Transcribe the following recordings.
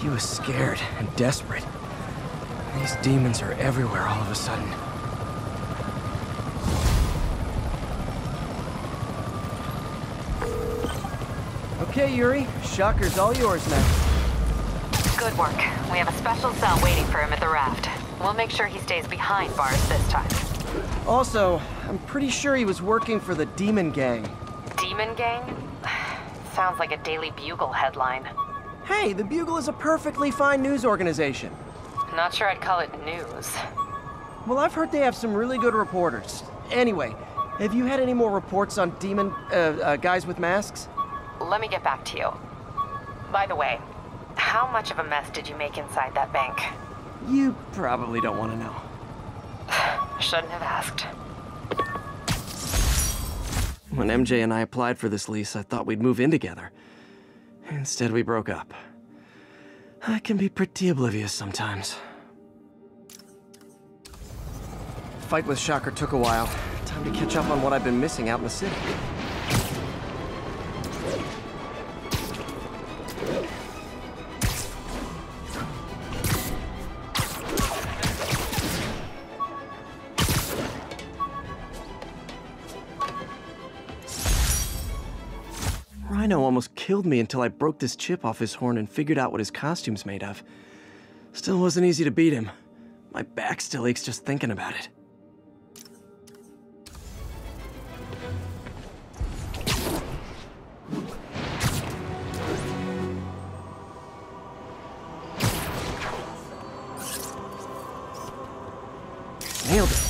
He was scared and desperate. These demons are everywhere all of a sudden. Okay, Yuri. Shocker's all yours now. Good work. We have a special cell waiting for him at the raft. We'll make sure he stays behind bars this time. Also, I'm pretty sure he was working for the Demon Gang. Demon Gang? Sounds like a Daily Bugle headline. Hey, the Bugle is a perfectly fine news organization. Not sure I'd call it news. Well, I've heard they have some really good reporters. Anyway, have you had any more reports on demon uh, uh, guys with masks? Let me get back to you. By the way, how much of a mess did you make inside that bank? You probably don't want to know. Shouldn't have asked. When MJ and I applied for this lease, I thought we'd move in together. Instead, we broke up. I can be pretty oblivious sometimes. Fight with Shocker took a while. Time to catch up on what I've been missing out in the city. Almost killed me until I broke this chip off his horn and figured out what his costume's made of. Still wasn't easy to beat him. My back still aches just thinking about it. Nailed it.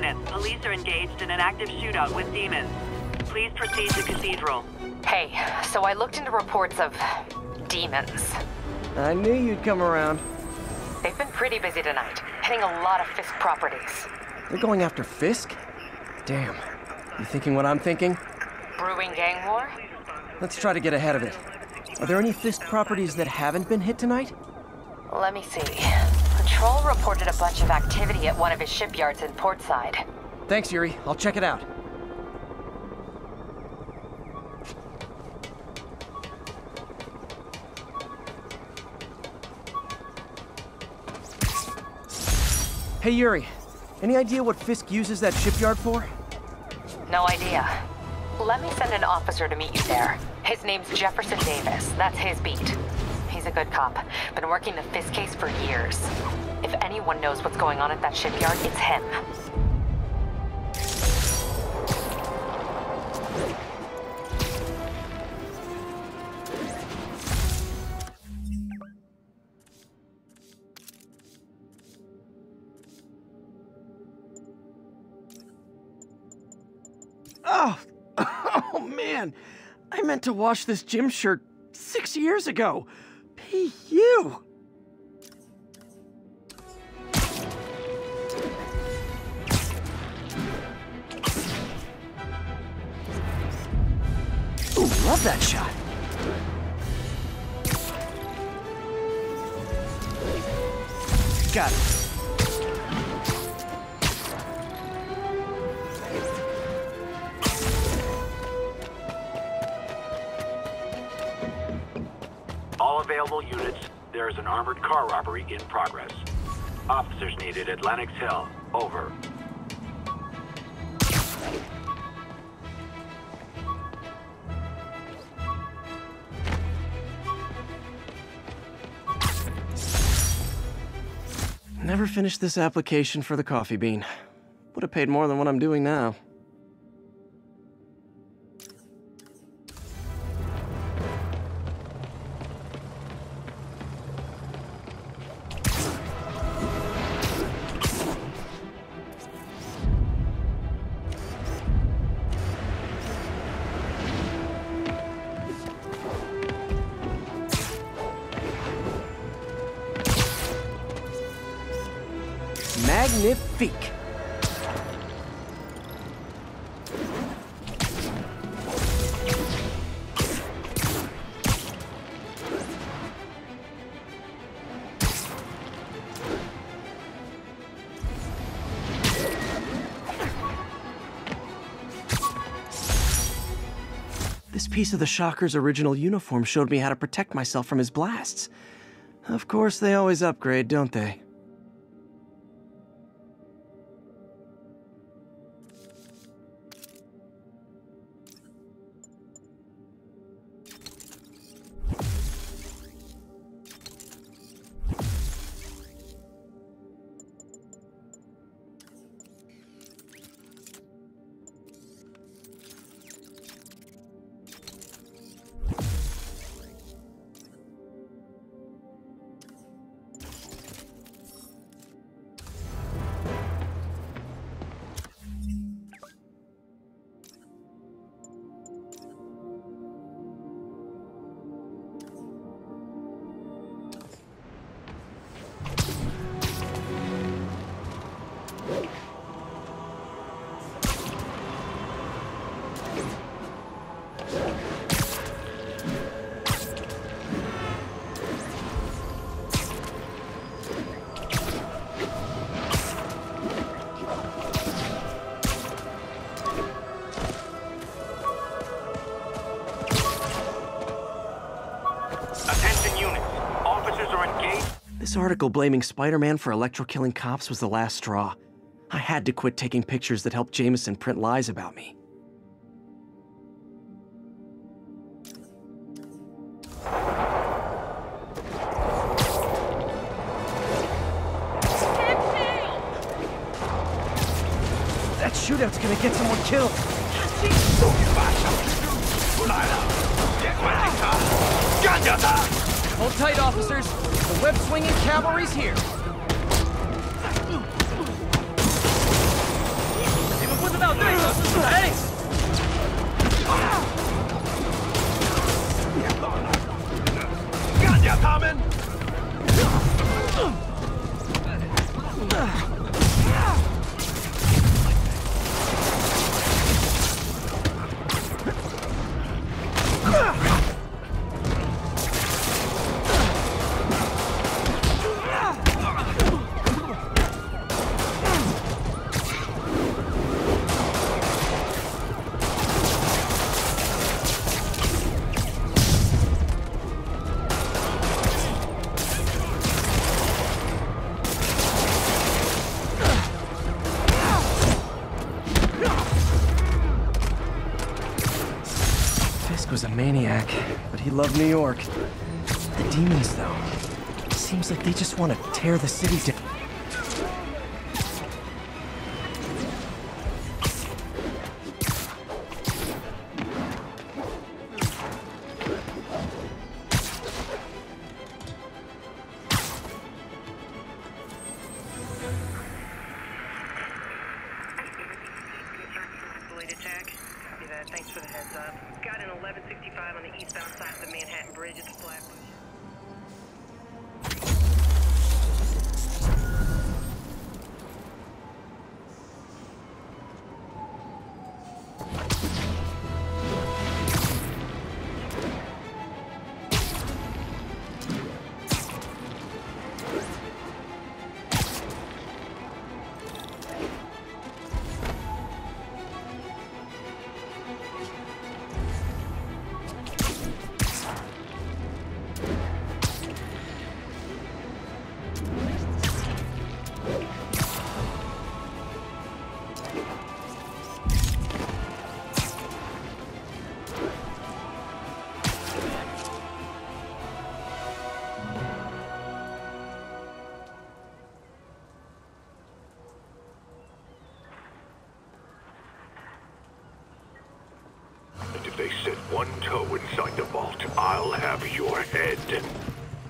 Units, police are engaged in an active shootout with demons. Please proceed to Cathedral. Hey, so I looked into reports of demons. I knew you'd come around. They've been pretty busy tonight, hitting a lot of Fisk properties. They're going after Fisk? Damn. You thinking what I'm thinking? Brewing gang war? Let's try to get ahead of it. Are there any Fisk properties that haven't been hit tonight? Let me see. Patrol reported a bunch of activity at one of his shipyards in Portside. Thanks, Yuri. I'll check it out. Hey, Yuri. Any idea what Fisk uses that shipyard for? No idea. Let me send an officer to meet you there. His name's Jefferson Davis. That's his beat. He's a good cop. Been working the Fisk case for years. If anyone knows what's going on at that shipyard, it's him. Oh, oh man. I meant to wash this gym shirt six years ago. P.U. love that shot. Got it. All available units, there is an armored car robbery in progress. Officers needed at Hill. Over. Never finished this application for the coffee bean. Would have paid more than what I'm doing now. Magnifique. This piece of the Shocker's original uniform showed me how to protect myself from his blasts. Of course, they always upgrade, don't they? This article blaming Spider-Man for electro-killing cops was the last straw. I had to quit taking pictures that helped Jameson print lies about me. That shootout's gonna get someone killed. Hold tight, officers. Web-swinging cavalry's here. Loved New York. The demons, though, seems like they just want to tear the city down.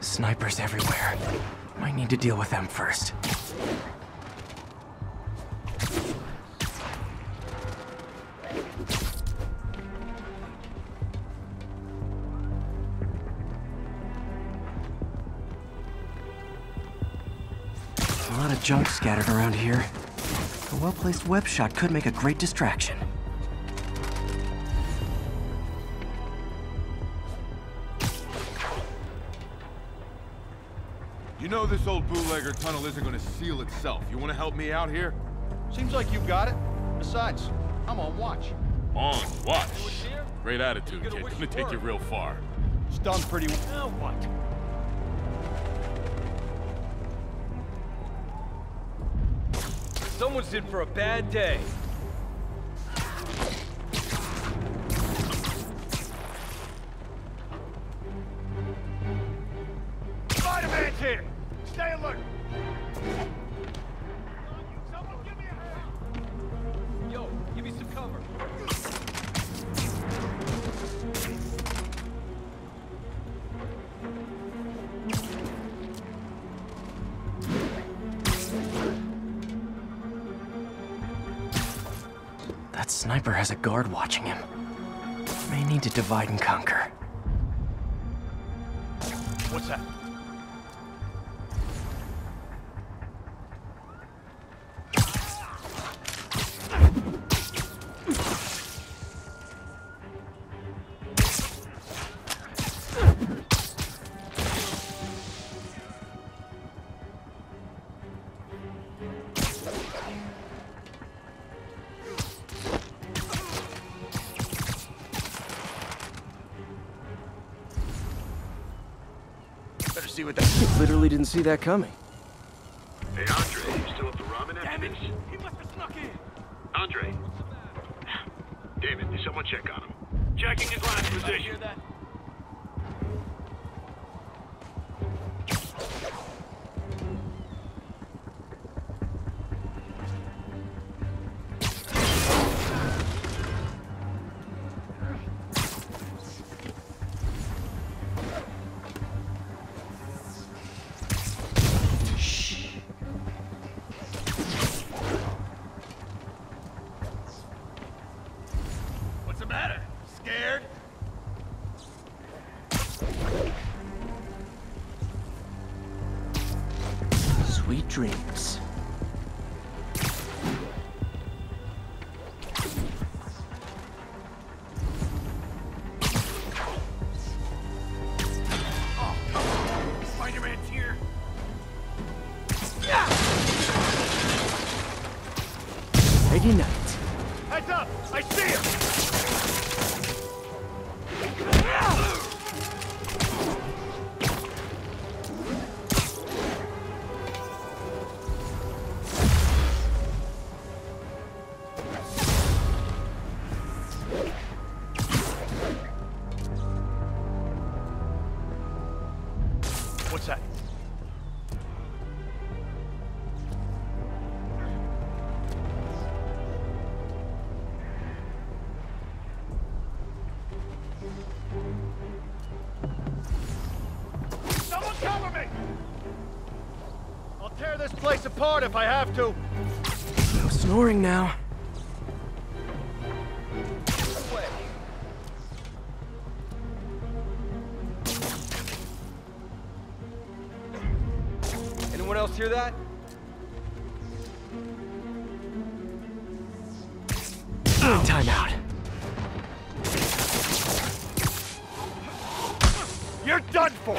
Snipers everywhere. Might need to deal with them first. A lot of junk scattered around here. A well-placed web shot could make a great distraction. You know this old bootlegger tunnel isn't gonna seal itself. You wanna help me out here? Seems like you've got it. Besides, I'm on watch. On, watch. Great attitude, kid. Gonna take you real far. It's done pretty well. Now what? Someone's in for a bad day. That sniper has a guard watching him. May need to divide and conquer. What's that? Didn't see that coming. Hey, Andre, you still up for ramen after Damn it! He must have snuck in! Andre. David, did someone check on him? Checking his last position. Sweet dreams. Apart if I have to. No snoring now. Anyone else hear that? Time out. You're done for!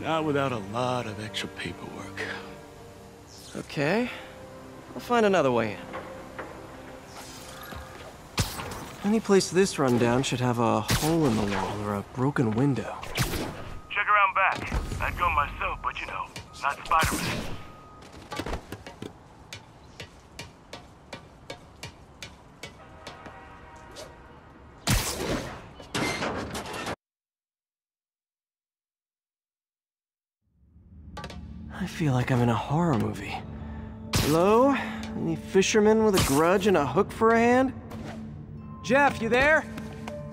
Not without a lot of extra paperwork. Okay. I'll find another way in. Any place this rundown should have a hole in the wall or a broken window. Check around back. I'd go myself, but you know, not Spider-Man. I feel like I'm in a horror movie. Hello? Any fisherman with a grudge and a hook for a hand? Jeff, you there?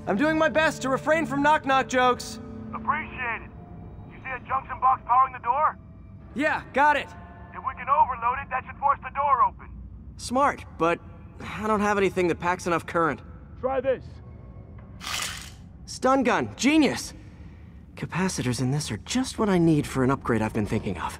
I'm doing my best to refrain from knock-knock jokes. Appreciate it. You see a junction box powering the door? Yeah, got it. If we can overload it, that should force the door open. Smart, but I don't have anything that packs enough current. Try this. Stun gun, genius! Capacitors in this are just what I need for an upgrade I've been thinking of.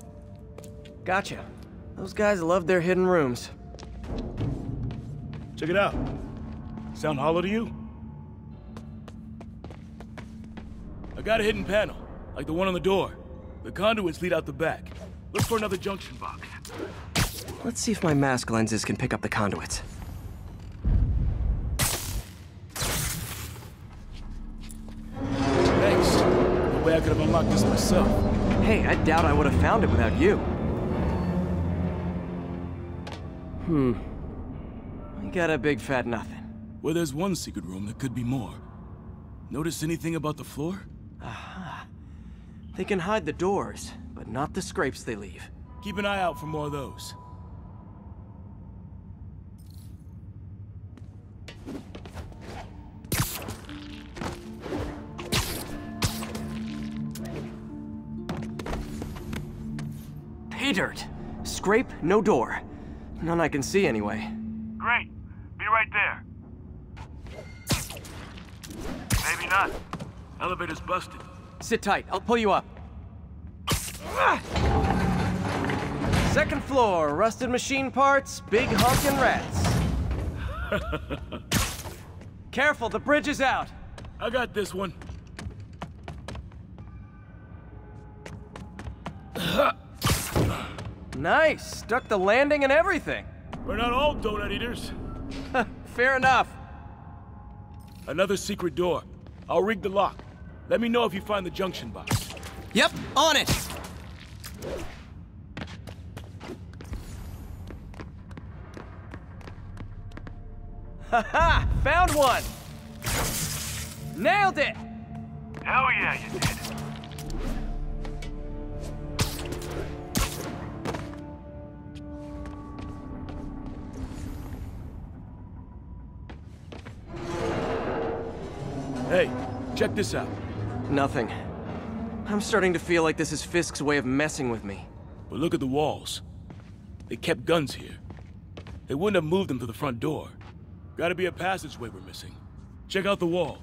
Gotcha. Those guys love their hidden rooms. Check it out. Sound hollow to you? I got a hidden panel, like the one on the door. The conduits lead out the back. Look for another junction box. Let's see if my mask lenses can pick up the conduits. Thanks. No way I could have unlocked this myself. Hey, I doubt I would have found it without you. Hmm. I got a big fat nothing. Well, there's one secret room that could be more. Notice anything about the floor? Aha. They can hide the doors, but not the scrapes they leave. Keep an eye out for more of those. Pay dirt. Scrape, no door. None I can see anyway. Great. Be right there. Maybe not. Elevator's busted. Sit tight, I'll pull you up. Ah! Second floor, rusted machine parts, big honkin' rats. Careful, the bridge is out. I got this one. Nice, stuck the landing and everything. We're not all donut eaters. Fair enough. Another secret door. I'll rig the lock. Let me know if you find the junction box. Yep, on it. Haha, found one. Nailed it. Hell yeah, you did. Check this out. Nothing. I'm starting to feel like this is Fisk's way of messing with me. But look at the walls. They kept guns here. They wouldn't have moved them to the front door. Gotta be a passageway we're missing. Check out the wall.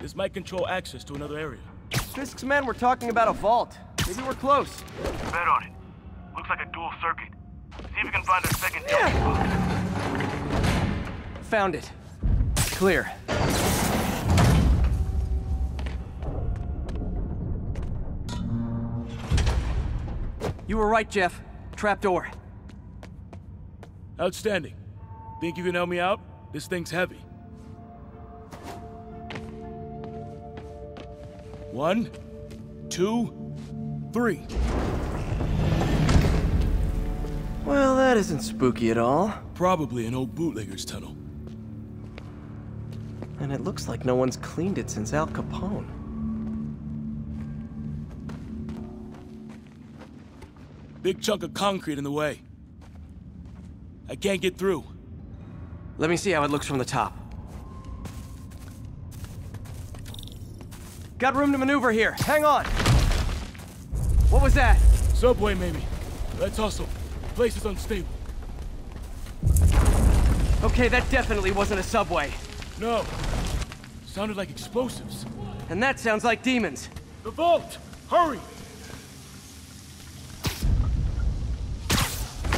This might control access to another area. Fisk's men were talking about a vault. Maybe we're close. Bet on it. Looks like a dual circuit. See if we can find a second junction box. Found it. Clear. You were right, Jeff. Trapdoor. Outstanding. Think you can help me out? This thing's heavy. One, two, three. Well, that isn't spooky at all. Probably an old bootlegger's tunnel. And it looks like no one's cleaned it since Al Capone. Big chunk of concrete in the way. I can't get through. Let me see how it looks from the top. Got room to maneuver here. Hang on. What was that? Subway, maybe. Let's hustle. Place is unstable. Okay, that definitely wasn't a subway. No. Sounded like explosives. And that sounds like demons. The vault! Hurry!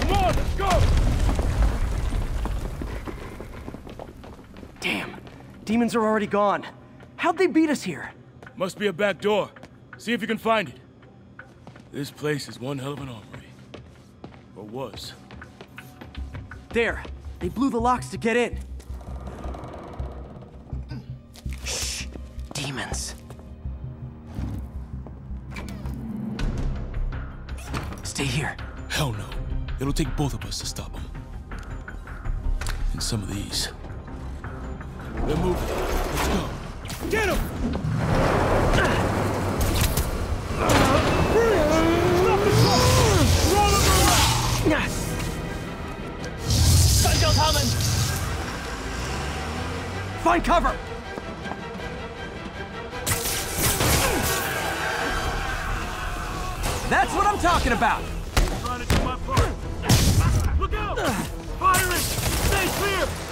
Come on, let's go! Damn. Demons are already gone. How'd they beat us here? Must be a back door. See if you can find it. This place is one hell of an armory. Or was. There. They blew the locks to get in. Shh. Demons. Stay here. Hell no. It'll take both of us to stop them. And some of these. They're moving. Let's go. Get him! Find cover! That's what I'm talking about! Trying to do my part. Look out! Firing! Stay clear!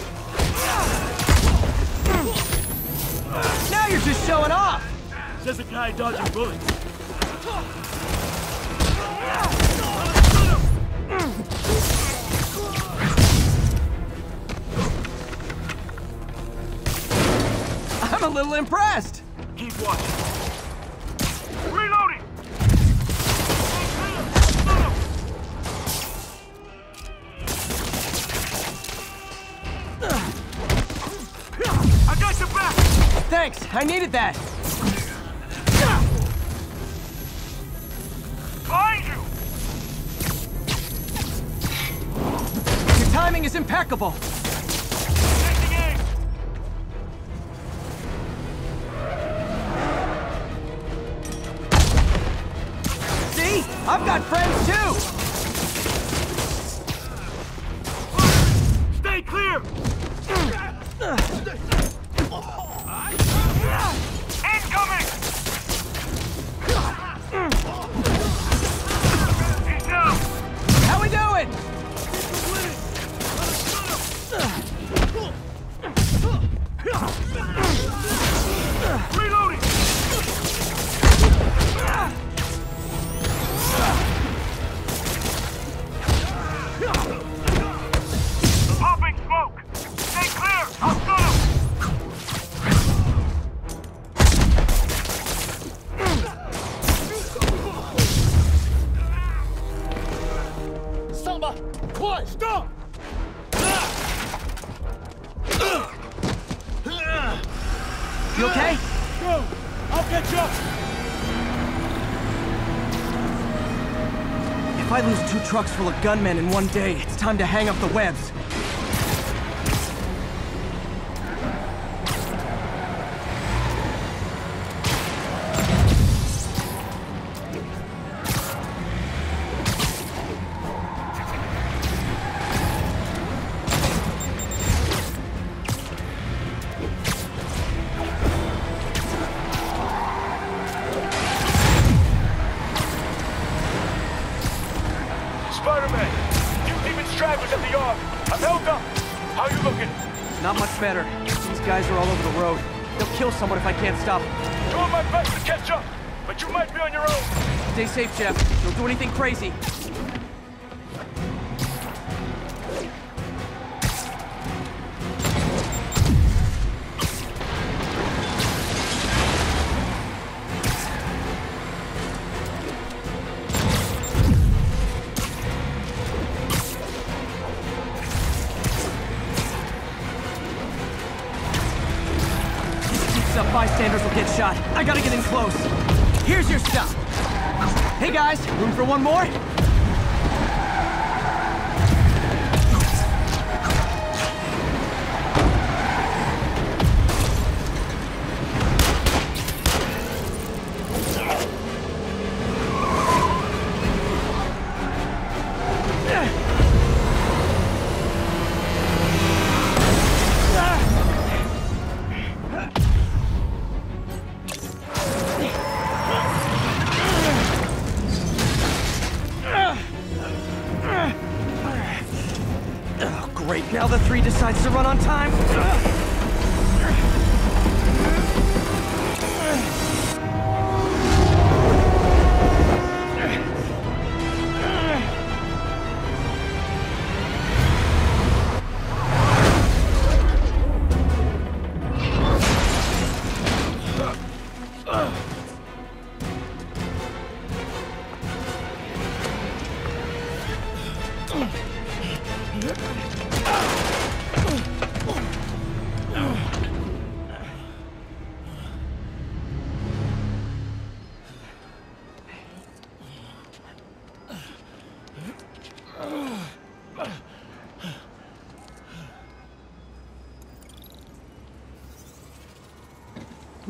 Now you're just showing off! Says a guy dodging bullets. I'm a little impressed! Keep watching. I needed that! Behind you! Your timing is impeccable! Trucks full of gunmen in one day, it's time to hang up the webs. Bystanders will get shot. I gotta get in close. Here's your stuff. Hey guys, room for one more?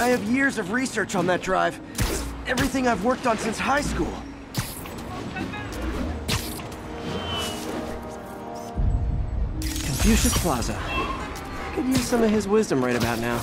I have years of research on that drive. Everything I've worked on since high school. Confucius Plaza. I could use some of his wisdom right about now.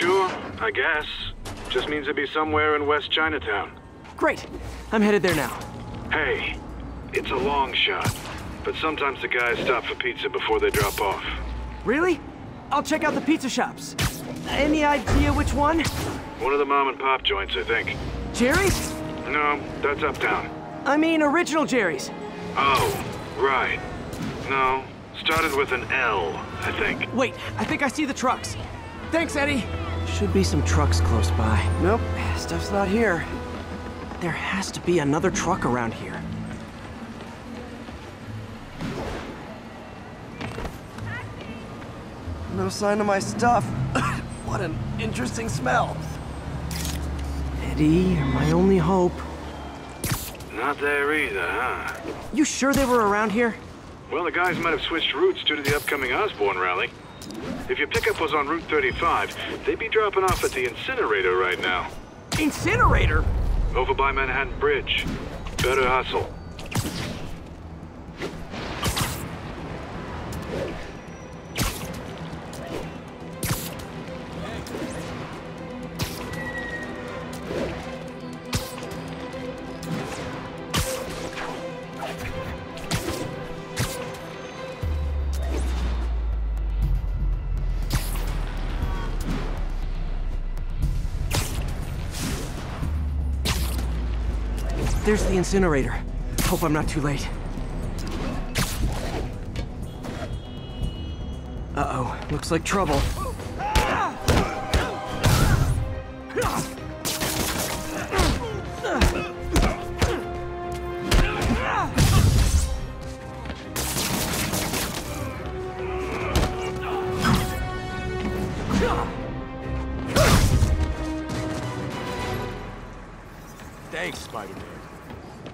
Sure, I guess. Just means it'd be somewhere in West Chinatown. Great. I'm headed there now. Hey, it's a long shot, but sometimes the guys stop for pizza before they drop off. Really? I'll check out the pizza shops. Any idea which one? One of the mom and pop joints, I think. Jerry's? No, that's uptown. I mean, original Jerry's. Oh, right. No, started with an L, I think. Wait, I think I see the trucks. Thanks, Eddie. Should be some trucks close by. Nope, stuff's not here. There has to be another truck around here. No sign of my stuff. what an interesting smell. Eddie, you're my only hope. Not there either, huh? You sure they were around here? Well, the guys might have switched routes due to the upcoming Osborn rally. If your pickup was on Route 35, they'd be dropping off at the incinerator right now. Incinerator? Over by Manhattan Bridge. Better hustle. Incinerator. Hope I'm not too late. Uh-oh, looks like trouble. Thanks, Spider-Man.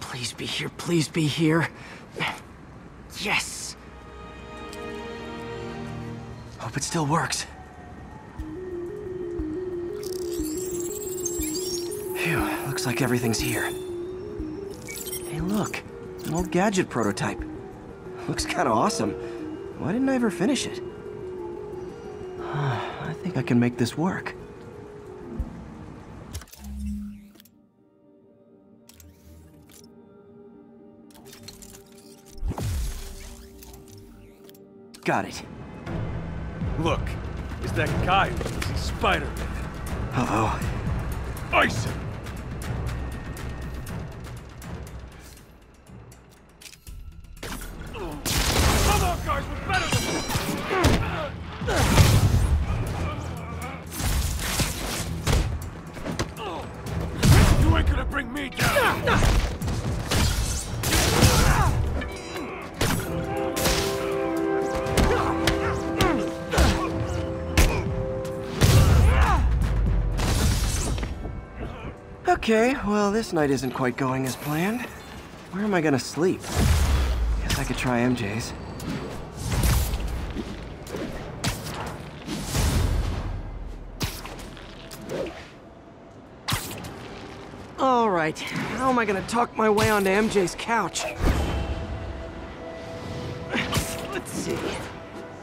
Please be here, please be here. Yes! Hope it still works. Phew, looks like everything's here. Hey, look, an old gadget prototype. Looks kind of awesome. Why didn't I ever finish it? I think I can make this work. Got it. Look, is that guy from the Spider-Man? Uh-oh. Ice him! Okay, well, this night isn't quite going as planned. Where am I gonna sleep? Guess I could try MJ's. All right, how am I gonna talk my way onto MJ's couch? Let's see.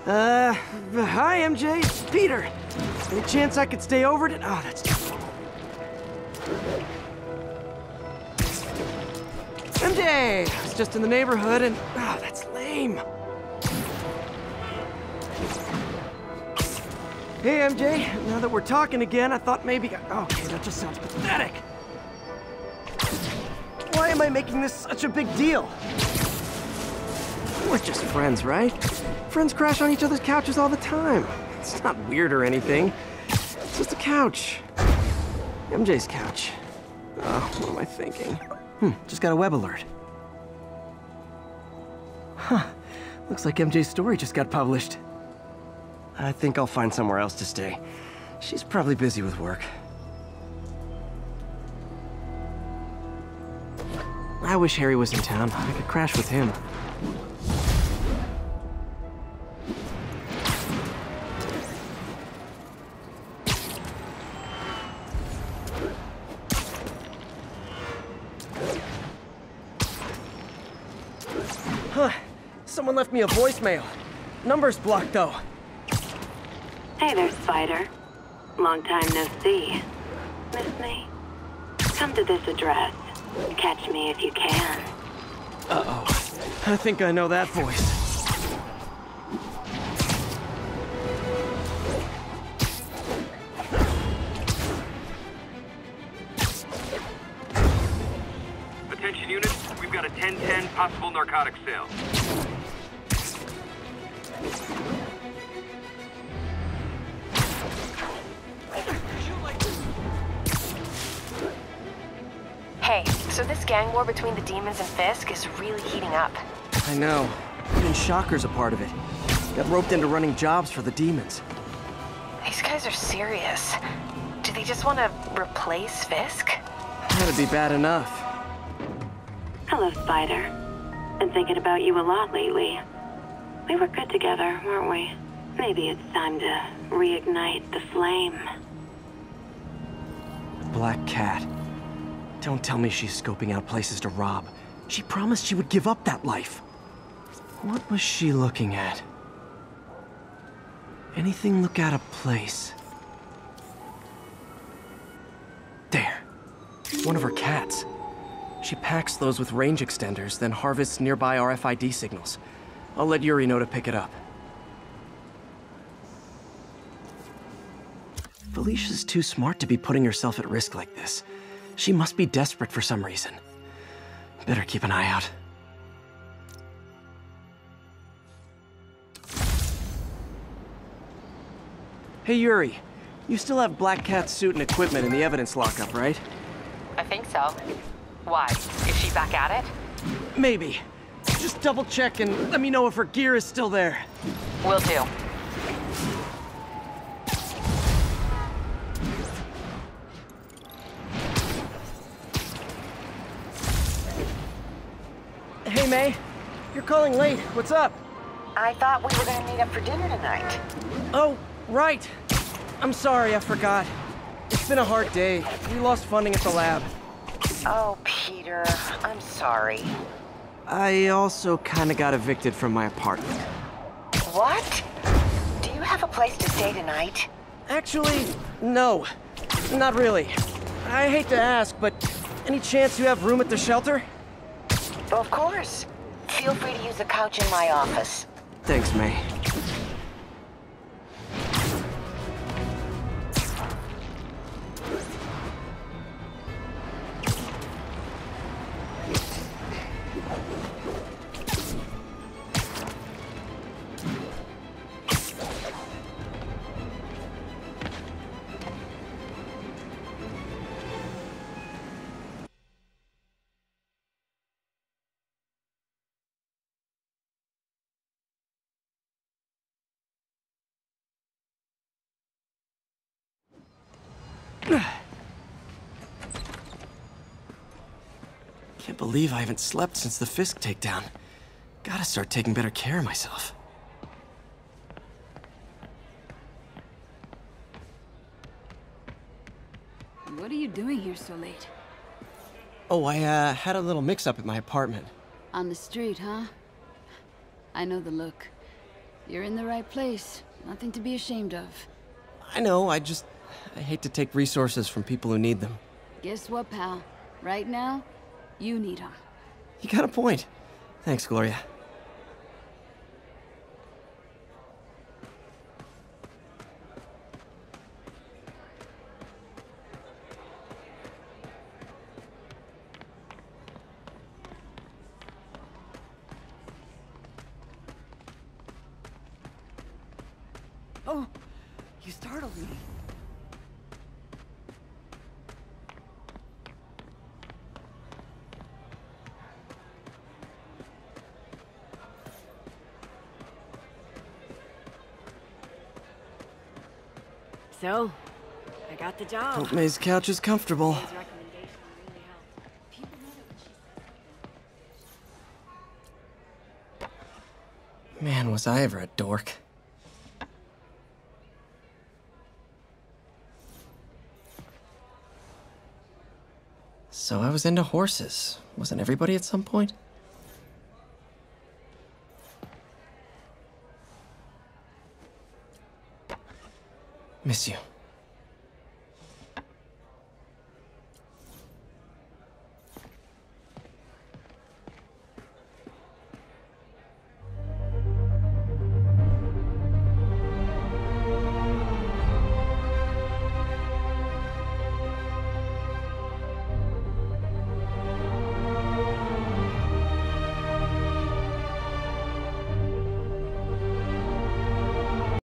Uh, hi, MJ. It's Peter. Any chance I could stay over to... Oh, that's far. I was just in the neighborhood and... Oh, that's lame. Hey, MJ. Now that we're talking again, I thought maybe... Okay, that just sounds pathetic. Why am I making this such a big deal? We're just friends, right? Friends crash on each other's couches all the time. It's not weird or anything. It's just a couch. MJ's couch. Oh, what am I thinking? Hmm, just got a web alert. Looks like MJ's story just got published. I think I'll find somewhere else to stay. She's probably busy with work. I wish Harry was in town. I could crash with him. Me a voicemail. Number's blocked, though. Hey there, Spider. Long time no see. Miss me? Come to this address. Catch me if you can. Uh-oh. I think I know that voice. Attention units, we've got a 10-10 possible narcotic sale. Hey, so this gang war between the demons and Fisk is really heating up. I know. Even Shocker's a part of it. Got roped into running jobs for the demons. These guys are serious. Do they just want to replace Fisk? That'd be bad enough. Hello, Spider. Been thinking about you a lot lately. We were good together, weren't we? Maybe it's time to reignite the flame. Black Cat. Don't tell me she's scoping out places to rob. She promised she would give up that life. What was she looking at? Anything look out of place? There. One of her cats. She packs those with range extenders, then harvests nearby RFID signals. I'll let Yuri know to pick it up. Felicia's too smart to be putting herself at risk like this. She must be desperate for some reason. Better keep an eye out. Hey, Yuri. You still have Black Cat's suit and equipment in the evidence lockup, right? I think so. Why? Is she back at it? Maybe. Just double check and let me know if her gear is still there. Will do. Hey, May. You're calling late. What's up? I thought we were gonna meet up for dinner tonight. Oh, right. I'm sorry, I forgot. It's been a hard day. We lost funding at the lab. Oh, Peter, I'm sorry. I also kinda got evicted from my apartment. What? Do you have a place to stay tonight? Actually, no. Not really. I hate to ask, but any chance you have room at the shelter? Of course. Feel free to use the couch in my office. Thanks, May. Can't believe I haven't slept since the Fisk takedown. Gotta start taking better care of myself. What are you doing here so late? Oh, I, uh, had a little mix-up at my apartment. On the street, huh? I know the look. You're in the right place. Nothing to be ashamed of. I know, I just... I hate to take resources from people who need them. Guess what, pal? Right now, you need them. You got a point. Thanks, Gloria. Oh, you startled me. So, I got the job. Hope May's couch is comfortable. Man, was I ever a dork. So I was into horses. Wasn't everybody at some point? Miss you.